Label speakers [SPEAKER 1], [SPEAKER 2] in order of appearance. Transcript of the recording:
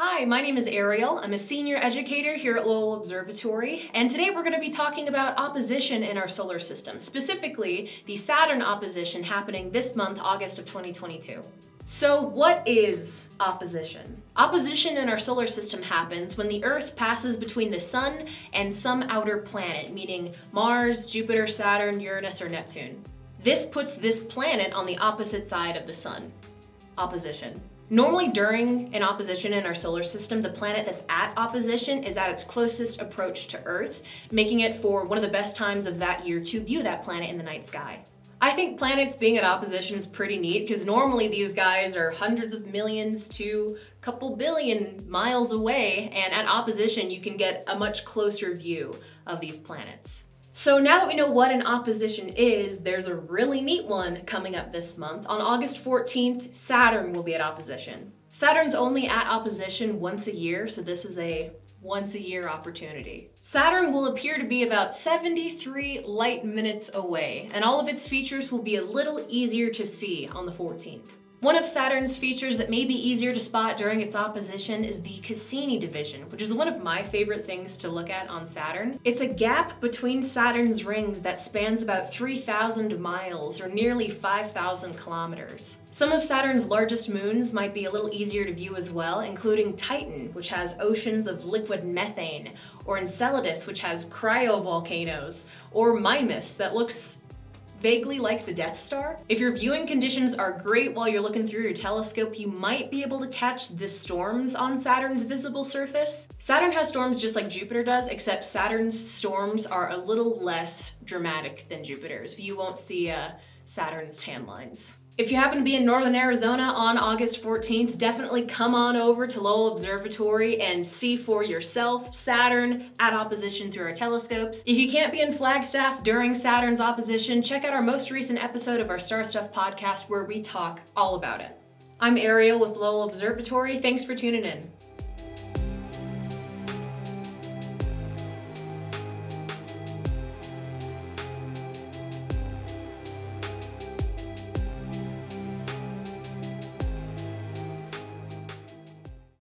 [SPEAKER 1] Hi, my name is Ariel. I'm a senior educator here at Lowell Observatory, and today we're going to be talking about opposition in our solar system, specifically the Saturn opposition happening this month, August of 2022. So what is opposition? Opposition in our solar system happens when the Earth passes between the Sun and some outer planet, meaning Mars, Jupiter, Saturn, Uranus, or Neptune. This puts this planet on the opposite side of the Sun. Opposition. Normally during an opposition in our solar system, the planet that's at opposition is at its closest approach to Earth, making it for one of the best times of that year to view that planet in the night sky. I think planets being at opposition is pretty neat because normally these guys are hundreds of millions to a couple billion miles away and at opposition you can get a much closer view of these planets. So now that we know what an opposition is, there's a really neat one coming up this month. On August 14th, Saturn will be at opposition. Saturn's only at opposition once a year, so this is a once a year opportunity. Saturn will appear to be about 73 light minutes away, and all of its features will be a little easier to see on the 14th. One of Saturn's features that may be easier to spot during its opposition is the Cassini division, which is one of my favorite things to look at on Saturn. It's a gap between Saturn's rings that spans about 3,000 miles, or nearly 5,000 kilometers. Some of Saturn's largest moons might be a little easier to view as well, including Titan, which has oceans of liquid methane, or Enceladus, which has cryovolcanoes, or Mimas, that looks vaguely like the Death Star. If your viewing conditions are great while you're looking through your telescope, you might be able to catch the storms on Saturn's visible surface. Saturn has storms just like Jupiter does, except Saturn's storms are a little less dramatic than Jupiter's. You won't see uh, Saturn's tan lines. If you happen to be in Northern Arizona on August 14th, definitely come on over to Lowell Observatory and see for yourself Saturn at opposition through our telescopes. If you can't be in Flagstaff during Saturn's opposition, check out our most recent episode of our Star Stuff podcast where we talk all about it. I'm Ariel with Lowell Observatory. Thanks for tuning in.